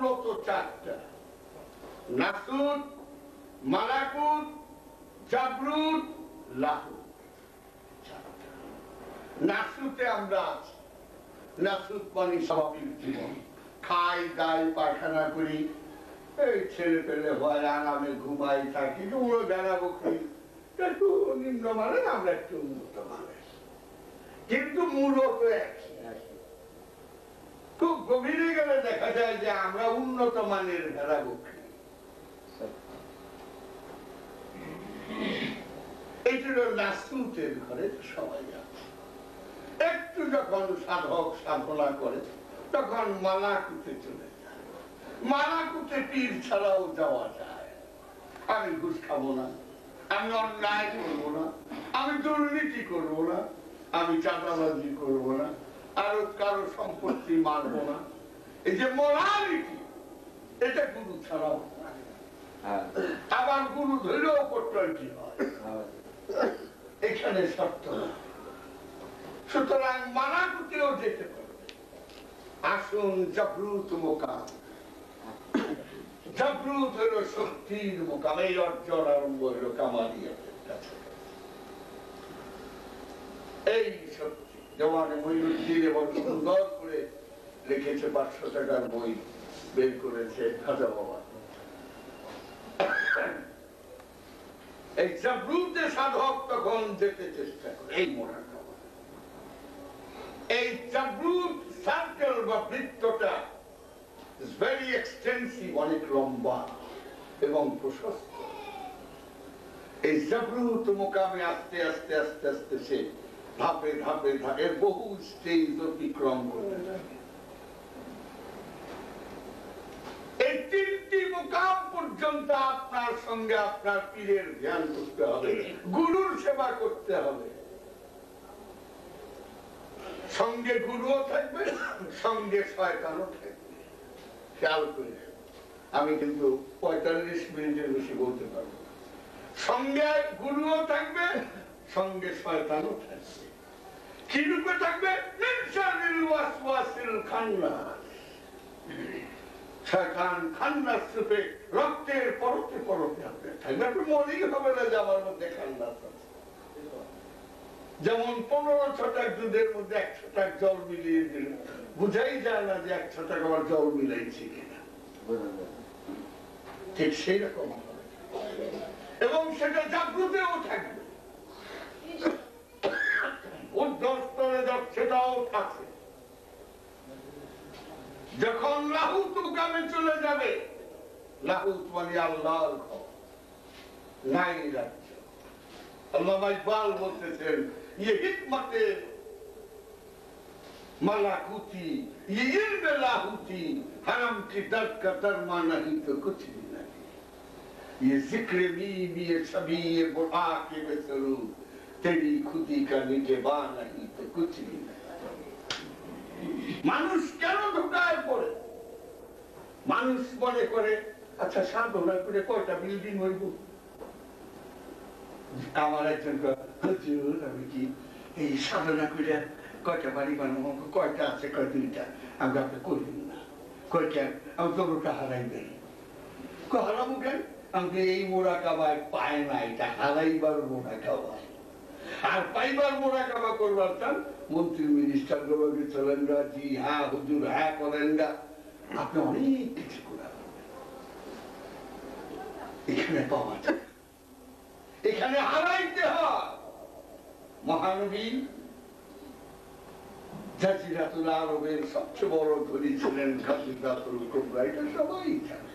মূলত চারটা। নাসুদ মালাকুত জাবরুত লাহুত চারটা। নাসুতে আমরা আছি। নাসুদ মানে স্বাভাবিক জীবন। খাই, দাই, পায়খানা করি। এই ছেলে পেলে হয়, আরামে ঘুমাই থাকি তোমরা বেড়া বকরি একটু নিম্ন মানে আমরা একটু উন্নত মানে কিন্তু মূলত একই। খুব গভীরে গেলে দেখা যায় যে আমরা উন্নত মানের ভেড়া বকরি ঘরে, সবাই একটু যখন সাধক সাধনা করে, তখন মালাকুতে চলে যায়। মালাকুতে পীর ছাড়াও যাওয়া যায়। আমি ঘুষ খাব না, আমি অন্যায় করব না, আমি দুর্নীতি করব না, আমি চাঁদাবাজি করব না। আর কারও সম্পত্তি মারব না। এই যে মোরালিটি এটা গুরু ছাড়াও আবার গুরু ধরেও পট্টি হয় এখানে সত্য না সুতরাং মানাকুতেও যেতে পারবে আসুন জাগ্রুত মোকাম। জাগ্রুত হইল শক্তির মোকাম। এই অর্জন আরম্ভ হইল কামালিয়াদের কাছে। এই শক্তি যেমন ময়ূরদ্দিন এবং সুন্দর করে লিখেছে পাঁচশো টাকার বই বের করেছে খাজা বাবা। এই জাগ্রুতে সাধক তখন যেতে চেষ্টা করে। এই মনে এই জাগ্রুত সার্কেল বা বৃত্তটা ভেরি এক্সটেন্সিভ অনেক লম্বা এবং প্রশস্ত। এই জাগ্রুত মোকামে আস্তে আস্তে আস্তে আস্তে সে ধাপে ধাপে ধাপে বহু স্টেজ অতিক্রম করতে এই তিনটি মোকাম পর্যন্ত আপনার সঙ্গে আপনার পীরের ধ্যান করতে হবে, গুরুর সেবা করতে হবে। সঙ্গে গুরুও থাকবে, সঙ্গে শয়তানও থাকবে। খেয়াল করে। আমি কিন্তু পঁয়তাল্লিশ মিনিটের বেশি বলতে পারব। সঙ্গে গুরুও থাকবে, সঙ্গে শয়তানও থাকবে। কি থাকবে? যেমন পনেরো ছটাক দুধের মধ্যে এক ছটাক জল মিলিয়ে দিল। বুঝাই যায় না যে এক ছটাক আবার জল মিলাইছি কিনা। ঠিক সেই রকম এবং সেটা জাগ্রতেও থাকবে। উদ্ধস্তরে সেটাও থাকবে যখন লাহুত মুকামে চলে যাবে লাহুত মানে আল্লাহর ঘর নাই রাজ্য আল্লাহ ইকবাল বলতেছেন ये हिकमत मलाकुती ये इल्म लाहुती हरम की दर्द का दरमा नहीं तो कुछ भी नहीं ये जिक्र भी भी ये सभी ये बुढ़ा के बेसरू तेरी खुदी का निगेबा नहीं तो कुछ भी नहीं মানুষ কেন ঢোকায় পড়ে মানুষ মনে করে আচ্ছা সাধনা করে কয়টা বিল্ডিং হইব আমার একজন কয়, হুজুর আমি কি এই সাধনা করে কয়টা বাড়ি বানাবো কয়টা আছে কয় দুইটা আমি আপনি করিন না কয়টা আমি তো ওটা হারাই দেই কয় হারাবো কেন আমি এই মোড়া কাবায় পায় না এটা হারাইবার মোড়া কাবায় আর পাইবার মোড়া কাবা করবার চান মন্ত্রী মিনিস্টার গুলোকে চলেন গা জি হ্যাঁ হুজুর হ্যাঁ করেন গা আপনি অনেক কিছু করে এখানে পাওয়া যায়। এখানে হারাইতে হয়। মহানবী জাজিরাতুল আরবের সবচেয়ে বড় ধনী ছিলেন খাদিজাতুল কুবরা। এটা সবাই জানে।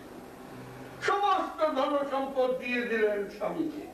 সমস্ত ধন সম্পদ দিয়ে দিলেন স্বামীকে।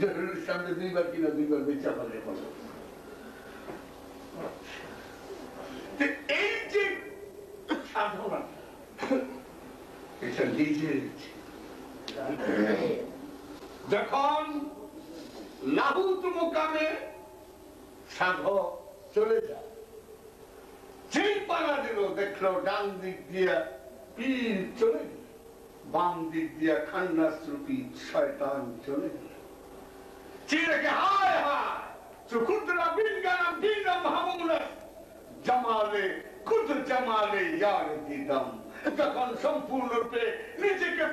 জহিরুল ইসলামকে দুইবার কিনা দুইবার বেচা বলো এই যে সাধনা নিজের যখন লাহুত মোকামে সাধক চলে যায় যেই পাড়া দিল দেখল ডান দিক দিয়া পীর চলে বাম দিক দিয়া খান্নাশ্রুপি শয়তান চলে গেল চিরকে হায় হায়। মাহমুলা জামালে খুদ জামালে ইয়ার দিদাম যখন সম্পূর্ণরূপে নিজেকে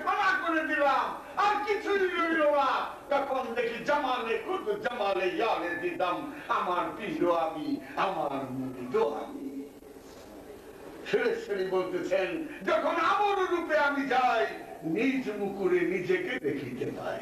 করে দিলাম, আর কিছুই রইল না। তখন দেখি জামালে খুদ জামালে ইয়ারে আমার পিলো আমি, আমার আমি। সুরেশ্বরী বলতেছেন, যখন আমর রূপে আমি যাই, নিজ মুকুরে নিজেকে দেখিতে পাই।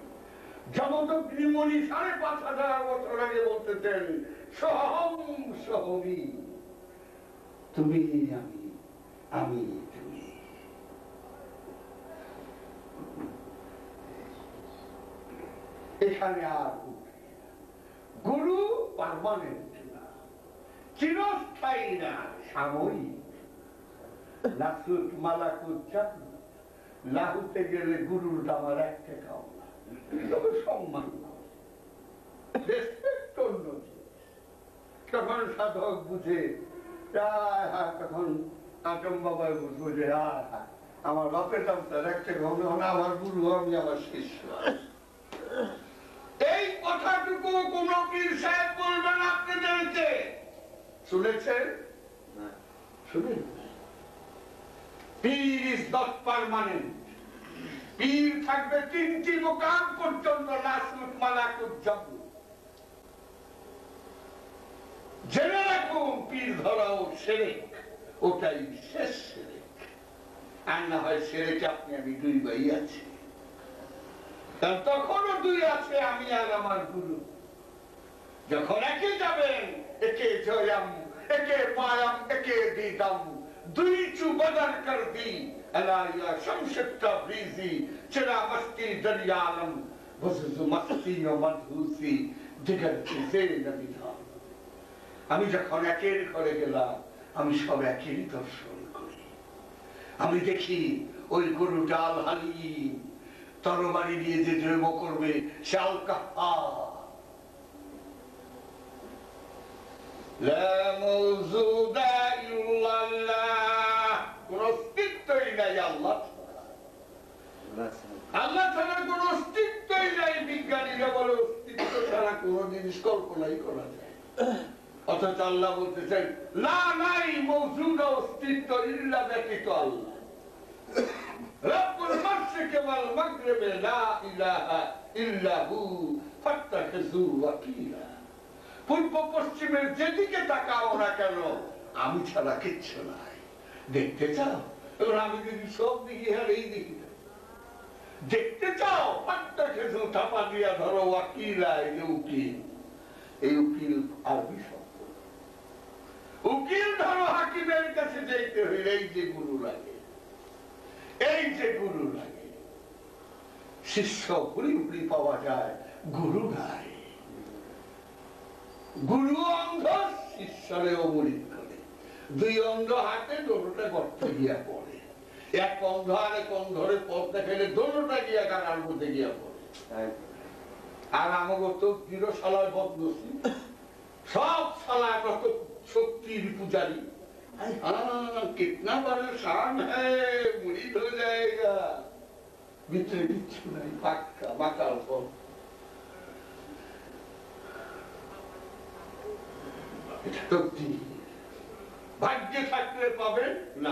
জমদগ্নিমণি সাড়ে পাঁচ হাজার বছর আগে বলতেছেন, সহম তুমি আমি আমি এখানে আর গুরু পারমানেন্ট না, চিরস্থায়ী না, সাময়িক। লাসুত মালাকুত চাকরি লাহুতে গেলে গুরুর দামার এক টাকাও না সম্মান রেসপেক্ট তখন সাধক বুঝে হায় তখন আটম বাবাই বুঝব যে হায় আমার বাপের দাম তার এক টাকা হবে আমার গুরু আমি আমার শিষ্য এই কথাটুকু কোন পীর সাহেব বলবেন আপনাদেরকে? শুনেছেন? শুনেন পীর ইজ নট পারমানেন্ট পীর থাকবে তিনটি মোকাম পর্যন্ত জেনে রাখুন, পীর ধরাও ওটাই শেষ আর না হয় সেরেকে আপনি আমি দুই ভাই আছি। তখনও দুই আছে, আমি আর আমার গুরু। যখন একে যাবেন, একে জয়াম, একে পায়াম, একে দিদাম। দুই চু বদল কর দি الا یا شمش تبریزی چرا مستی در عالم بزرز مستی و مدهوسی دیگر چیزه نمیدان আমি যখন একের ঘরে গেলাম আমি সব একেরই দর্শন করি আমি দেখি ওই গরুটা আল হালি তরবারি দিয়ে যে জৈব করবে সে আল কাহা لا موجود إلا الله অস্তিত্বই নাই আল্লাহ। আল্লাহ ছাড়া কোন অস্তিত্বই নাই বিজ্ঞানীরা বলে, অস্তিত্ব ছাড়া কোন জিনিস কল্পনাই করা যায়। অথচ আল্লাহ বলতেছেন, লা নাই মৌজুদ অস্তিত্ব ইল্লা ব্যতীত আল্লাহ। পূর্ব পশ্চিমের যেদিকে তাকাও না কেন, আমি ছাড়া কিচ্ছু নাই। দেখতে চাও? এবার আমি যদি সব দিকে আর এই দিকে দেখতে চাও? পাট্টা খেজু থাপা দিয়া ধরো, ওয়াকিলা যে উকিল। এই উকিল আরবি শব্দ। উকিল ধরো, হাকিমের কাছে যাইতে হইলে এই যে গুরু লাগে, এই যে গুরু লাগে। শিষ্য ভুড়ি ভুড়ি পাওয়া যায়, গুরু নাই। গুরু অন্ধ শিষ্যরে অমরিত করে দুই অন্ধ হাতে দোনোটা গর্তে গিয়া পড়ে। এক অন্ধ আর এক অন্ধরে পথ দেখাইলে দোনোটা গিয়া কানার মধ্যে গিয়া পড়ে। আর আমাকে তো কিরশালায় বদনসি। সব শালা কত শক্তির পূজারি। কিতনা এটা তো ভাগ্যে থাকলে পাবে, না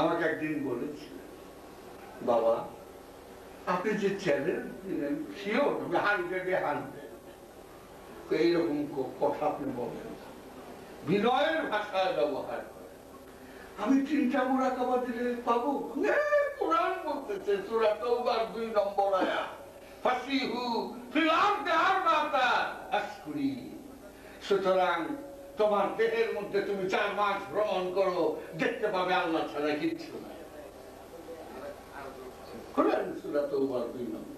আমাকে একদিন বলেছিল বাবা, আপনি যে চ্যালেঞ্জ দিলেন শিওর হান্ড্রেডে এইরকম কথা আপনি বলেন। বিনয়ের ভাষায় ব্যবহার আমি তিনটা মোরাকাবা দিলে পাবো? কোরআন বলতেছে, সূরা তওবার দুই নম্বর আয়াত। ফাসিহু ফিল আরদি সুতরাং তোমার দেহের মধ্যে তুমি চার মাস ভ্রমণ করো, দেখতে পাবে আল্লাহ ছাড়া কিচ্ছু নাই। কোরআন সূরা দুই নম্বর।